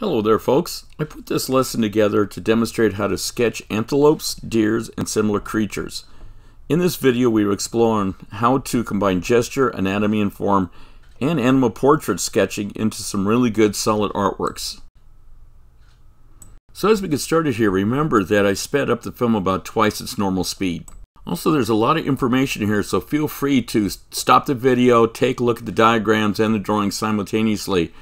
Hello there folks. I put this lesson together to demonstrate how to sketch antelopes, deers, and similar creatures. In this video we will explore how to combine gesture, anatomy and form, and animal portrait sketching into some really good solid artworks. So as we get started here, remember that I sped up the film about twice its normal speed. Also, there's a lot of information here, so feel free to stop the video, take a look at the diagrams and the drawings simultaneously,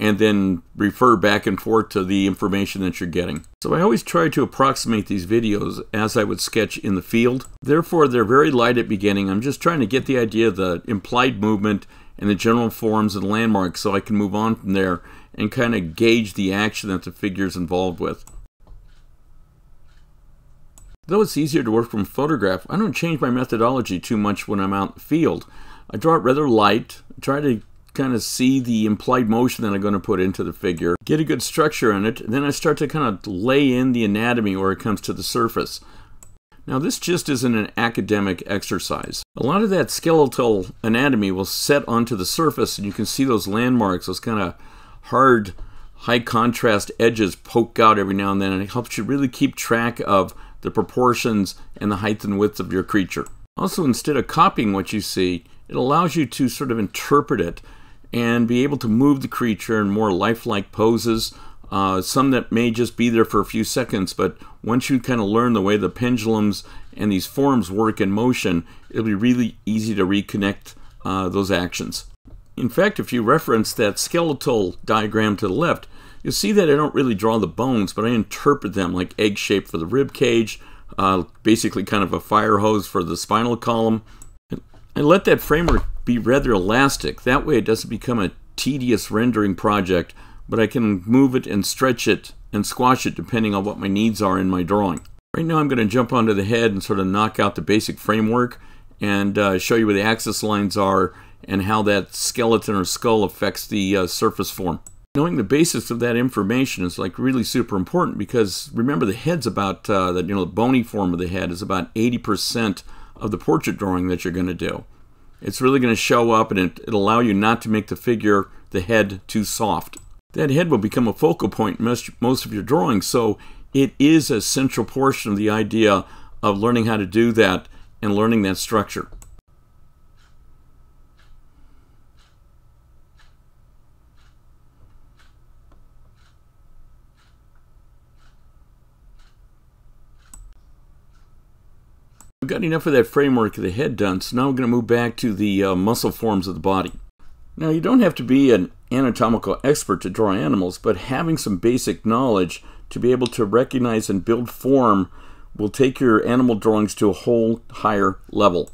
and then refer back and forth to the information that you're getting. So I always try to approximate these videos as I would sketch in the field. Therefore, they're very light at beginning. I'm just trying to get the idea of the implied movement and the general forms and landmarks so I can move on from there and kind of gauge the action that the figure is involved with. Though it's easier to work from photograph, I don't change my methodology too much when I'm out in the field. I draw it rather light, try to kind of see the implied motion that I'm going to put into the figure, get a good structure in it, then I start to kind of lay in the anatomy where it comes to the surface. Now this just isn't an academic exercise. A lot of that skeletal anatomy will set onto the surface and you can see those landmarks, those kind of hard, high contrast edges poke out every now and then and it helps you really keep track of the proportions and the height and width of your creature. Also, instead of copying what you see, it allows you to sort of interpret it and be able to move the creature in more lifelike poses. Uh, some that may just be there for a few seconds, but once you kind of learn the way the pendulums and these forms work in motion, it'll be really easy to reconnect uh, those actions. In fact, if you reference that skeletal diagram to the left, you'll see that I don't really draw the bones, but I interpret them like egg shape for the rib cage, uh, basically kind of a fire hose for the spinal column. I let that framework be rather elastic. That way it doesn't become a tedious rendering project, but I can move it and stretch it and squash it depending on what my needs are in my drawing. Right now I'm going to jump onto the head and sort of knock out the basic framework and uh, show you where the axis lines are and how that skeleton or skull affects the uh, surface form. Knowing the basis of that information is like really super important because remember the head's about, uh, the, you know, the bony form of the head is about 80% of the portrait drawing that you're going to do. It's really going to show up and it, it'll allow you not to make the figure, the head, too soft. That head will become a focal point in most, most of your drawings, so it is a central portion of the idea of learning how to do that and learning that structure. We've got enough of that framework of the head done, so now we're going to move back to the uh, muscle forms of the body. Now, you don't have to be an anatomical expert to draw animals, but having some basic knowledge to be able to recognize and build form will take your animal drawings to a whole higher level.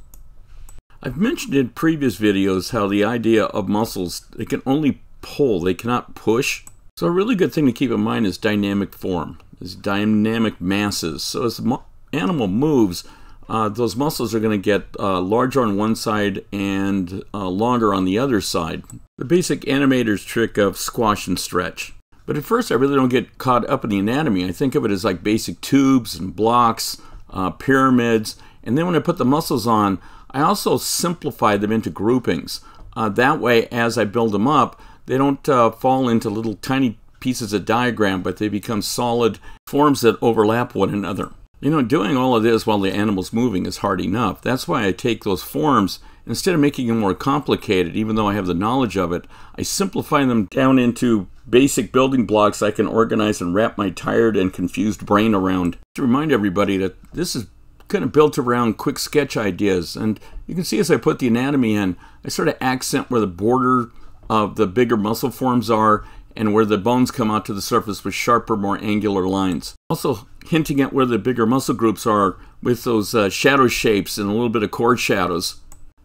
I've mentioned in previous videos how the idea of muscles, they can only pull, they cannot push. So a really good thing to keep in mind is dynamic form, is dynamic masses. So as the animal moves, uh, those muscles are going to get uh, larger on one side and uh, longer on the other side. The basic animator's trick of squash and stretch. But at first, I really don't get caught up in the anatomy. I think of it as like basic tubes and blocks, uh, pyramids, and then when I put the muscles on, I also simplify them into groupings. Uh, that way, as I build them up, they don't uh, fall into little tiny pieces of diagram, but they become solid forms that overlap one another. You know, doing all of this while the animal's moving is hard enough. That's why I take those forms, instead of making them more complicated, even though I have the knowledge of it, I simplify them down into basic building blocks I can organize and wrap my tired and confused brain around. To remind everybody that this is kind of built around quick sketch ideas. And you can see as I put the anatomy in, I sort of accent where the border of the bigger muscle forms are and where the bones come out to the surface with sharper, more angular lines. Also hinting at where the bigger muscle groups are with those uh, shadow shapes and a little bit of core shadows.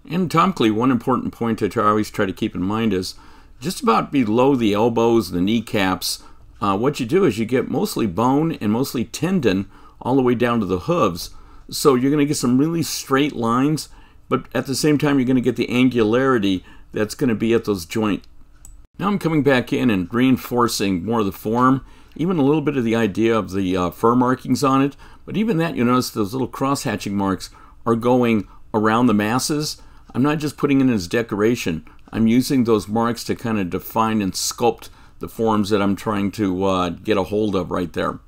Anatomically, one important point that I always try to keep in mind is just about below the elbows, the kneecaps, uh, what you do is you get mostly bone and mostly tendon all the way down to the hooves. So you're going to get some really straight lines, but at the same time, you're going to get the angularity that's going to be at those joints now I'm coming back in and reinforcing more of the form, even a little bit of the idea of the uh, fur markings on it. But even that, you notice those little cross-hatching marks are going around the masses. I'm not just putting it as decoration. I'm using those marks to kind of define and sculpt the forms that I'm trying to uh, get a hold of right there.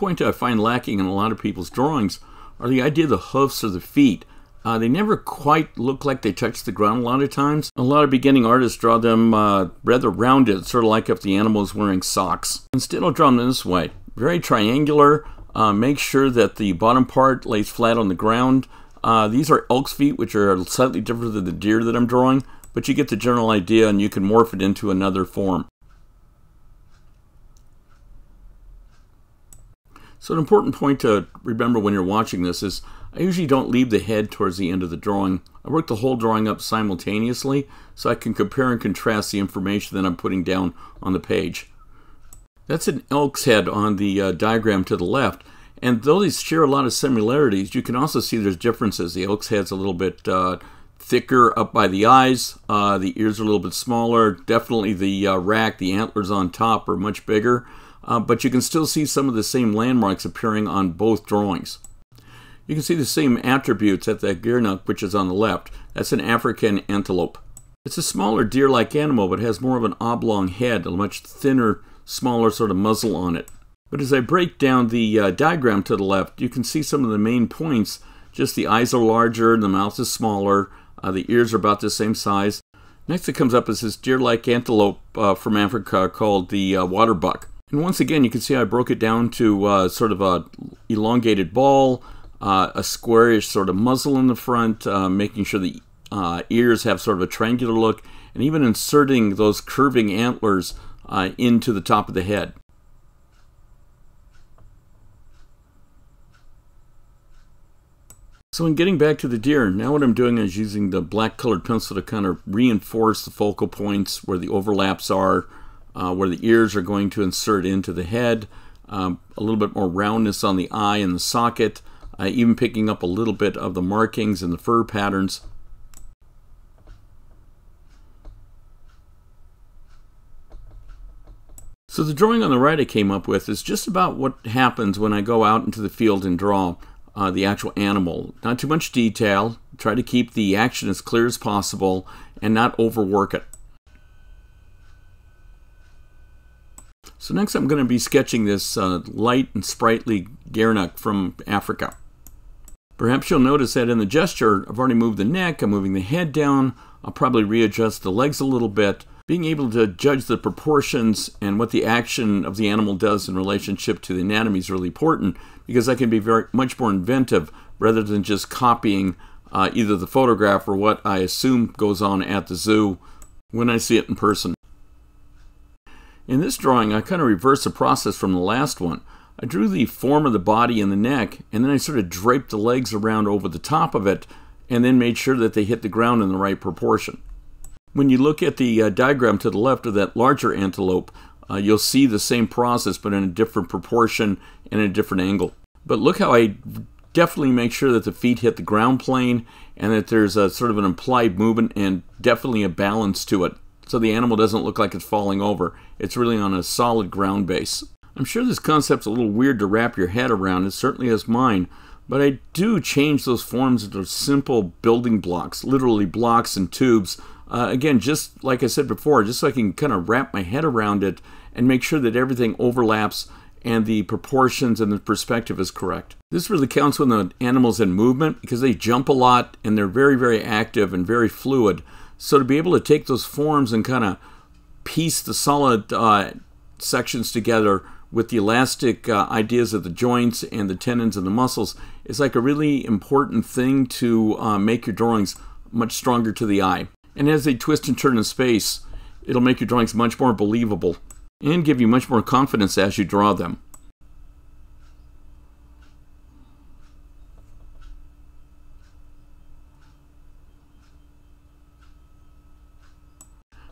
Point I find lacking in a lot of people's drawings are the idea of the hoofs or the feet. Uh, they never quite look like they touch the ground a lot of times. A lot of beginning artists draw them uh, rather rounded, sort of like if the animal is wearing socks. Instead, I'll draw them this way. Very triangular. Uh, make sure that the bottom part lays flat on the ground. Uh, these are elk's feet, which are slightly different than the deer that I'm drawing, but you get the general idea and you can morph it into another form. So an important point to remember when you're watching this is I usually don't leave the head towards the end of the drawing. I work the whole drawing up simultaneously so I can compare and contrast the information that I'm putting down on the page. That's an elk's head on the uh, diagram to the left. And though these share a lot of similarities, you can also see there's differences. The elk's head's a little bit uh, thicker up by the eyes. Uh, the ears are a little bit smaller. Definitely the uh, rack, the antlers on top are much bigger uh, but you can still see some of the same landmarks appearing on both drawings. You can see the same attributes at the gerenuk, which is on the left. That's an African antelope. It's a smaller deer-like animal, but has more of an oblong head, a much thinner, smaller sort of muzzle on it. But as I break down the uh, diagram to the left, you can see some of the main points. Just the eyes are larger, the mouth is smaller, uh, the ears are about the same size. Next it comes up is this deer-like antelope uh, from Africa called the uh, waterbuck. And once again, you can see I broke it down to uh, sort of a elongated ball, uh, a squarish sort of muzzle in the front, uh, making sure the uh, ears have sort of a triangular look, and even inserting those curving antlers uh, into the top of the head. So in getting back to the deer, now what I'm doing is using the black colored pencil to kind of reinforce the focal points where the overlaps are, uh, where the ears are going to insert into the head, um, a little bit more roundness on the eye and the socket, uh, even picking up a little bit of the markings and the fur patterns. So the drawing on the right I came up with is just about what happens when I go out into the field and draw uh, the actual animal. Not too much detail, try to keep the action as clear as possible and not overwork it. So next I'm going to be sketching this uh, light and sprightly gerenuk from Africa. Perhaps you'll notice that in the gesture, I've already moved the neck, I'm moving the head down, I'll probably readjust the legs a little bit. Being able to judge the proportions and what the action of the animal does in relationship to the anatomy is really important because I can be very much more inventive rather than just copying uh, either the photograph or what I assume goes on at the zoo when I see it in person. In this drawing, I kind of reversed the process from the last one. I drew the form of the body and the neck, and then I sort of draped the legs around over the top of it, and then made sure that they hit the ground in the right proportion. When you look at the uh, diagram to the left of that larger antelope, uh, you'll see the same process, but in a different proportion and a different angle. But look how I definitely make sure that the feet hit the ground plane and that there's a sort of an implied movement and definitely a balance to it so the animal doesn't look like it's falling over. It's really on a solid ground base. I'm sure this concept's a little weird to wrap your head around, it certainly is mine, but I do change those forms into simple building blocks, literally blocks and tubes. Uh, again, just like I said before, just so I can kind of wrap my head around it and make sure that everything overlaps and the proportions and the perspective is correct. This really counts when the animal's in movement because they jump a lot and they're very, very active and very fluid. So to be able to take those forms and kind of piece the solid uh, sections together with the elastic uh, ideas of the joints and the tendons and the muscles is like a really important thing to uh, make your drawings much stronger to the eye. And as they twist and turn in space, it'll make your drawings much more believable and give you much more confidence as you draw them.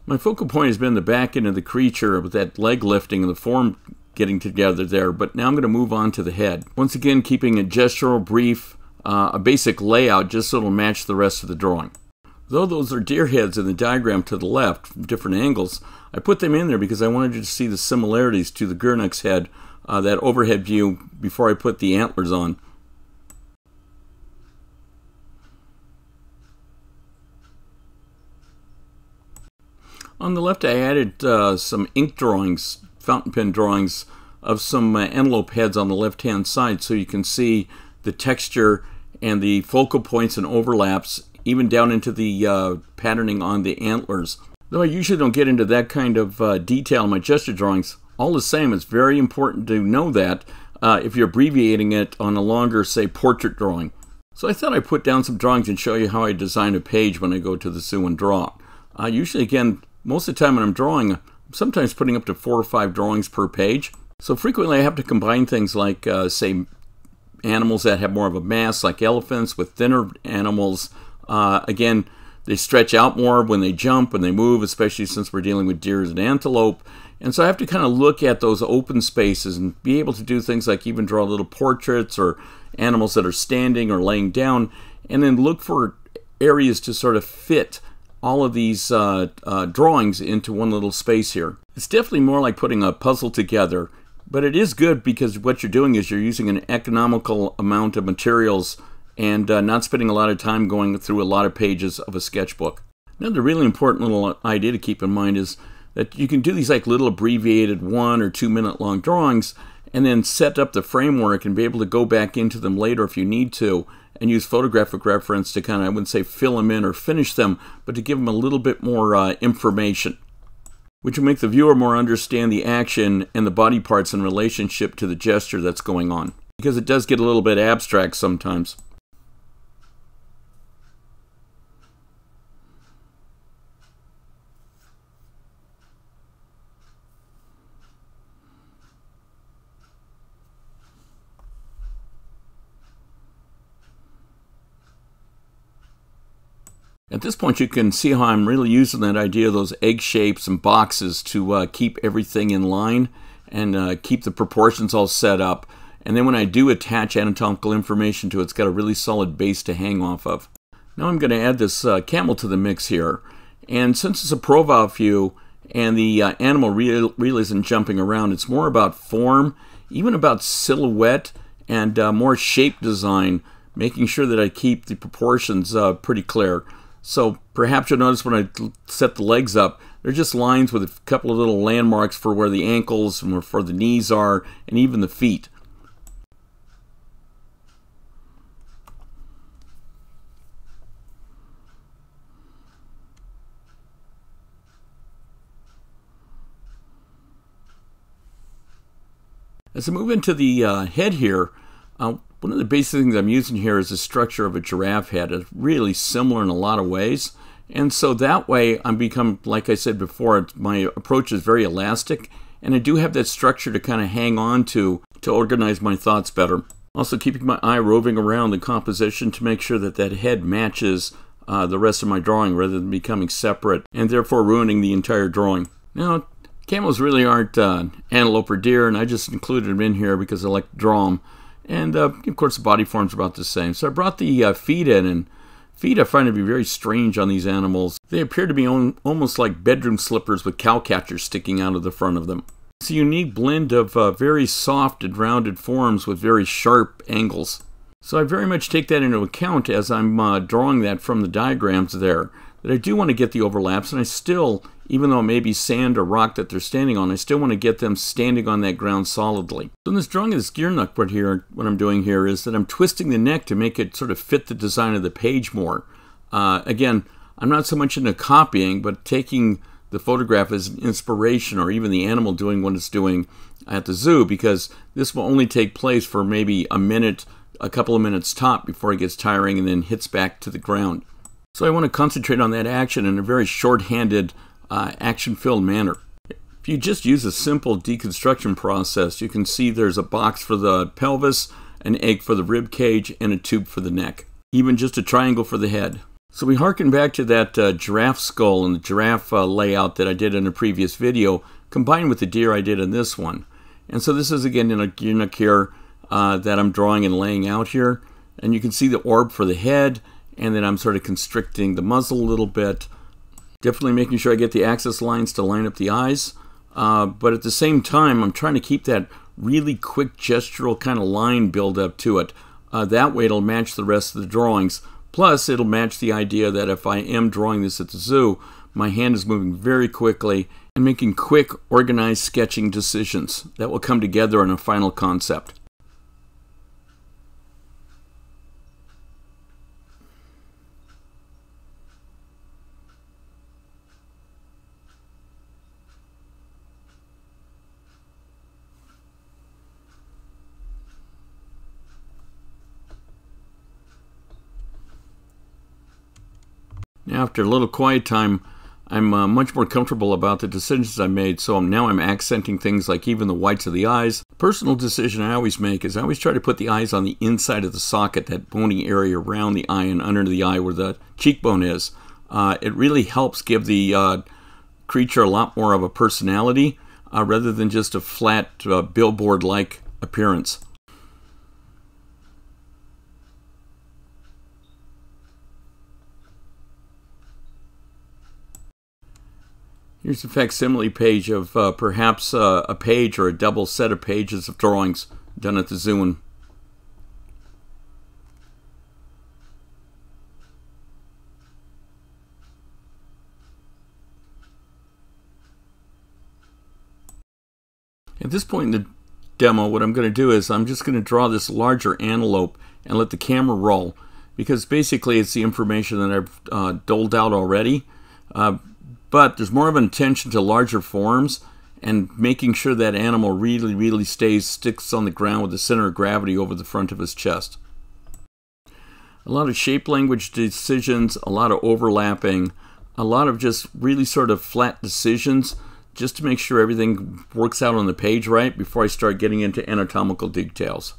My focal point has been the back end of the creature with that leg lifting and the form getting together there, but now I'm going to move on to the head. Once again, keeping a gestural brief, uh, a basic layout just so it'll match the rest of the drawing. Though those are deer heads in the diagram to the left from different angles, I put them in there because I wanted you to see the similarities to the gerenuk's head, uh, that overhead view before I put the antlers on. On the left, I added uh, some ink drawings, fountain pen drawings of some uh, antelope heads on the left-hand side so you can see the texture and the focal points and overlaps even down into the uh, patterning on the antlers. Though I usually don't get into that kind of uh, detail in my gesture drawings, all the same, it's very important to know that uh, if you're abbreviating it on a longer, say, portrait drawing. So I thought I'd put down some drawings and show you how I design a page when I go to the zoo and draw. Uh, usually, again, most of the time when I'm drawing, I'm sometimes putting up to four or five drawings per page. So frequently I have to combine things like, uh, say, animals that have more of a mass, like elephants, with thinner animals. Uh, again, they stretch out more when they jump and they move, especially since we're dealing with deers and antelope. And so I have to kind of look at those open spaces and be able to do things like even draw little portraits or animals that are standing or laying down, and then look for areas to sort of fit all of these uh, uh, drawings into one little space here. It's definitely more like putting a puzzle together, but it is good because what you're doing is you're using an economical amount of materials and uh, not spending a lot of time going through a lot of pages of a sketchbook. Another really important little idea to keep in mind is that you can do these like little abbreviated one or two minute long drawings and then set up the framework and be able to go back into them later if you need to and use photographic reference to kind of, I wouldn't say fill them in or finish them, but to give them a little bit more uh, information, which will make the viewer more understand the action and the body parts in relationship to the gesture that's going on. Because it does get a little bit abstract sometimes. At this point, you can see how I'm really using that idea of those egg shapes and boxes to uh, keep everything in line and uh, keep the proportions all set up. And then when I do attach anatomical information to it, it's got a really solid base to hang off of. Now I'm going to add this uh, camel to the mix here. And since it's a profile view and the uh, animal really isn't jumping around, it's more about form, even about silhouette and uh, more shape design, making sure that I keep the proportions uh, pretty clear. So perhaps you'll notice when I set the legs up, they're just lines with a couple of little landmarks for where the ankles and where the knees are, and even the feet. As I move into the uh, head here, uh, one of the basic things I'm using here is the structure of a giraffe head. It's really similar in a lot of ways. And so that way I'm become, like I said before, my approach is very elastic. And I do have that structure to kind of hang on to to organize my thoughts better. Also keeping my eye roving around the composition to make sure that that head matches uh, the rest of my drawing rather than becoming separate and therefore ruining the entire drawing. Now, camels really aren't uh, antelope or deer, and I just included them in here because I like to draw them. And uh, of course, the body form's about the same. So I brought the uh, feet in, and feet I find to be very strange on these animals. They appear to be almost like bedroom slippers with cow catchers sticking out of the front of them. It's a unique blend of uh, very soft and rounded forms with very sharp angles. So I very much take that into account as I'm uh, drawing that from the diagrams there. That I do want to get the overlaps, and I still, even though it may be sand or rock that they're standing on, I still want to get them standing on that ground solidly. So in this drawing of this gerenuk right here, what I'm doing here is that I'm twisting the neck to make it sort of fit the design of the page more. Uh, again, I'm not so much into copying, but taking the photograph as an inspiration or even the animal doing what it's doing at the zoo because this will only take place for maybe a minute, a couple of minutes top before it gets tiring and then hits back to the ground. So I want to concentrate on that action in a very short-handed, uh, action-filled manner. If you just use a simple deconstruction process, you can see there's a box for the pelvis, an egg for the rib cage, and a tube for the neck. Even just a triangle for the head. So we harken back to that uh, giraffe skull and the giraffe uh, layout that I did in a previous video, combined with the deer I did in this one. And so this is again in a gerenuk here uh, that I'm drawing and laying out here. And you can see the orb for the head, and then I'm sort of constricting the muzzle a little bit. Definitely making sure I get the axis lines to line up the eyes. Uh, but at the same time, I'm trying to keep that really quick gestural kind of line build up to it. Uh, that way it'll match the rest of the drawings. Plus, it'll match the idea that if I am drawing this at the zoo, my hand is moving very quickly and making quick, organized sketching decisions that will come together in a final concept. After a little quiet time, I'm uh, much more comfortable about the decisions I made, so now I'm accenting things like even the whites of the eyes. Personal decision I always make is I always try to put the eyes on the inside of the socket, that bony area around the eye and under the eye where the cheekbone is. Uh, it really helps give the uh, creature a lot more of a personality uh, rather than just a flat uh, billboard-like appearance. Here's a facsimile page of uh, perhaps uh, a page or a double set of pages of drawings done at the zoo. At this point in the demo, what I'm going to do is I'm just going to draw this larger antelope and let the camera roll because basically it's the information that I've uh, doled out already. But there's more of an attention to larger forms and making sure that animal really, really stays, sticks on the ground with the center of gravity over the front of his chest. A lot of shape language decisions, a lot of overlapping, a lot of just really sort of flat decisions just to make sure everything works out on the page right before I start getting into anatomical details.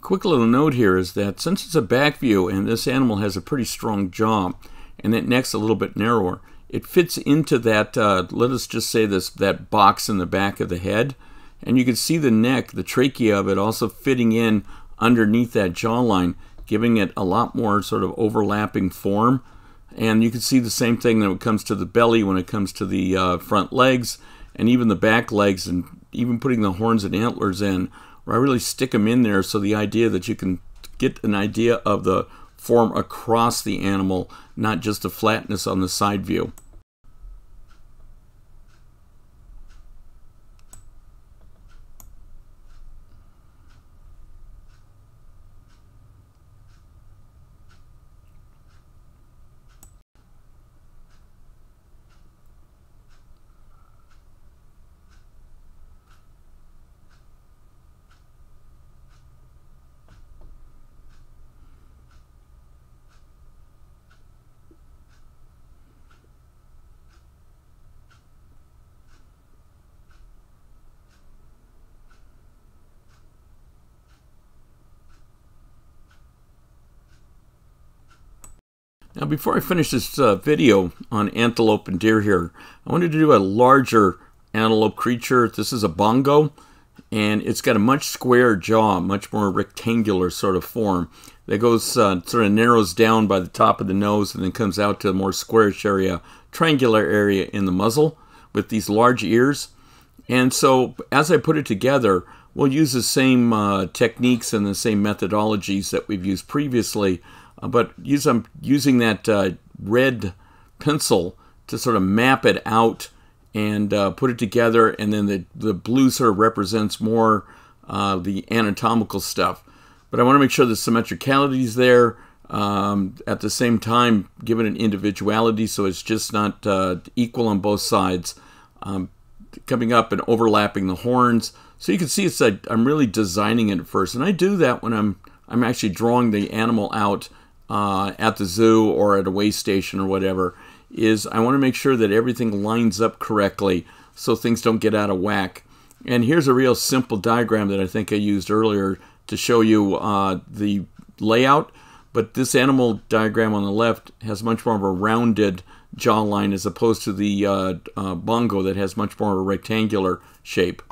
Quick little note here is that since it's a back view and this animal has a pretty strong jaw and that neck's a little bit narrower, it fits into that, uh, let us just say this, that box in the back of the head. And you can see the neck, the trachea of it also fitting in underneath that jawline, giving it a lot more sort of overlapping form. And you can see the same thing when it comes to the belly, when it comes to the uh, front legs, and even the back legs, and even putting the horns and antlers in where I really stick them in there so the idea that you can get an idea of the form across the animal, not just a flatness on the side view. Now before I finish this uh, video on antelope and deer here, I wanted to do a larger antelope creature. This is a bongo, and it's got a much squarer jaw, much more rectangular sort of form that goes uh, sort of narrows down by the top of the nose and then comes out to a more squarish area, triangular area in the muzzle with these large ears. And so as I put it together, we'll use the same uh, techniques and the same methodologies that we've used previously, but use I'm using that uh, red pencil to sort of map it out and uh, put it together, and then the the blue sort of represents more uh, the anatomical stuff. But I want to make sure the symmetricality is there. Um, at the same time, give it an individuality so it's just not uh, equal on both sides. Um, coming up and overlapping the horns. So you can see it's like I'm really designing it first. And I do that when I'm I'm actually drawing the animal out uh, at the zoo or at a way station or whatever. Is I want to make sure that everything lines up correctly so things don't get out of whack. And here's a real simple diagram that I think I used earlier to show you uh, the layout. But this animal diagram on the left has much more of a rounded jawline as opposed to the uh, uh, bongo that has much more of a rectangular shape.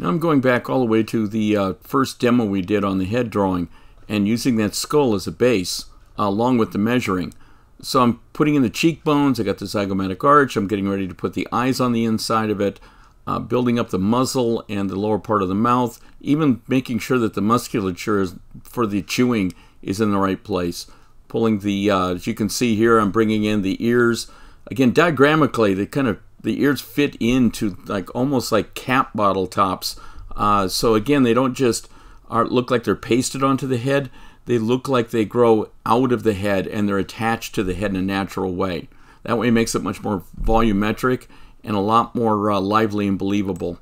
Now I'm going back all the way to the uh, first demo we did on the head drawing and using that skull as a base uh, along with the measuring. So I'm putting in the cheekbones, I got the zygomatic arch, I'm getting ready to put the eyes on the inside of it, uh, building up the muzzle and the lower part of the mouth, even making sure that the musculature is, for the chewing is in the right place. Pulling the, uh, as you can see here, I'm bringing in the ears. Again, diagrammically, they kind of, the ears fit into like almost like cap bottle tops. Uh, so again, they don't just are, look like they're pasted onto the head. They look like they grow out of the head and they're attached to the head in a natural way. That way it makes it much more volumetric and a lot more uh, lively and believable.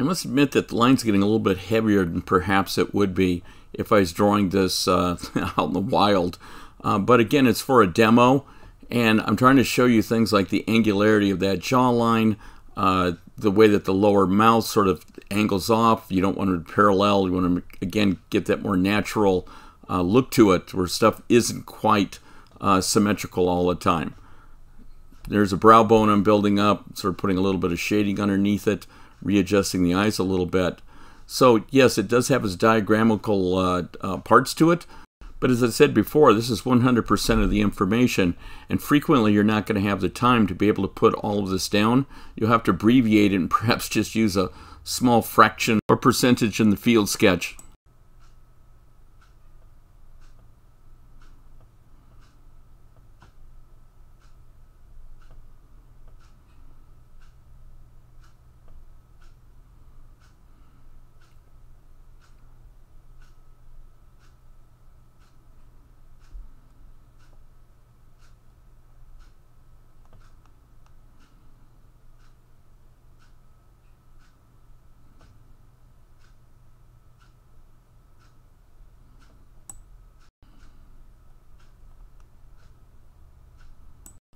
I must admit that the line's getting a little bit heavier than perhaps it would be if I was drawing this uh, out in the wild. Uh, but again, it's for a demo, and I'm trying to show you things like the angularity of that jawline, uh, the way that the lower mouth sort of angles off. You don't want to parallel. You want to, again, get that more natural uh, look to it where stuff isn't quite uh, symmetrical all the time. There's a brow bone I'm building up, sort of putting a little bit of shading underneath it readjusting the eyes a little bit. So yes, it does have its diagrammatical uh, uh, parts to it, but as I said before, this is 100% of the information, and frequently you're not going to have the time to be able to put all of this down. You'll have to abbreviate it and perhaps just use a small fraction or percentage in the field sketch.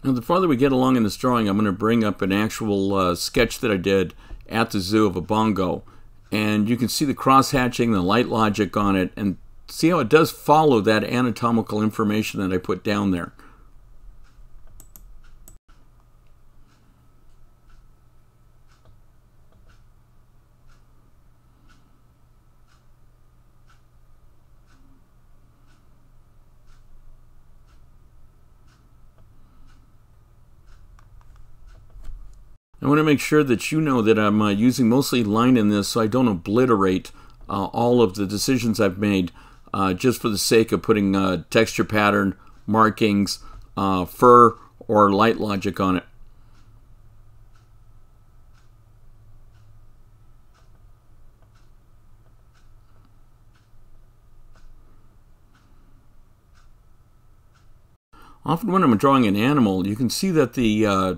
Now, the farther we get along in this drawing, I'm going to bring up an actual uh, sketch that I did at the zoo of a bongo. And you can see the cross-hatching, the light logic on it, and see how it does follow that anatomical information that I put down there. I want to make sure that you know that I'm uh, using mostly line in this so I don't obliterate uh, all of the decisions I've made uh, just for the sake of putting uh, texture pattern, markings, uh, fur, or light logic on it. Often when I'm drawing an animal, you can see that the uh,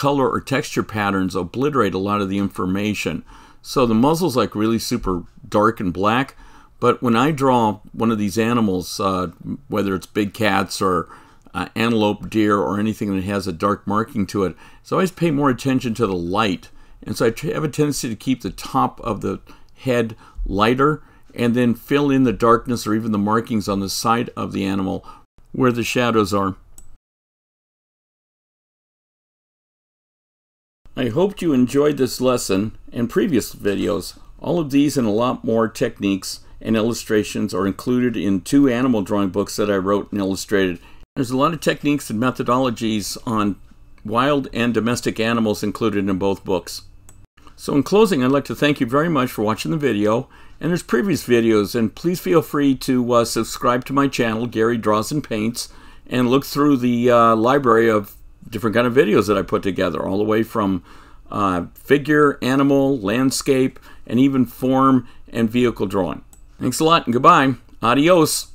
color or texture patterns obliterate a lot of the information. So the muzzle's like really super dark and black. But when I draw one of these animals, uh, whether it's big cats or uh, antelope, deer, or anything that has a dark marking to it, so I always pay more attention to the light. And so I have a tendency to keep the top of the head lighter and then fill in the darkness or even the markings on the side of the animal where the shadows are. I hoped you enjoyed this lesson and previous videos. All of these and a lot more techniques and illustrations are included in two animal drawing books that I wrote and illustrated. There's a lot of techniques and methodologies on wild and domestic animals included in both books. So in closing, I'd like to thank you very much for watching the video. And there's previous videos, and please feel free to uh, subscribe to my channel, Gary Draws and Paints, and look through the uh, library of different kind of videos that I put together, all the way from uh, figure, animal, landscape, and even form and vehicle drawing. Thanks a lot, and goodbye. Adios.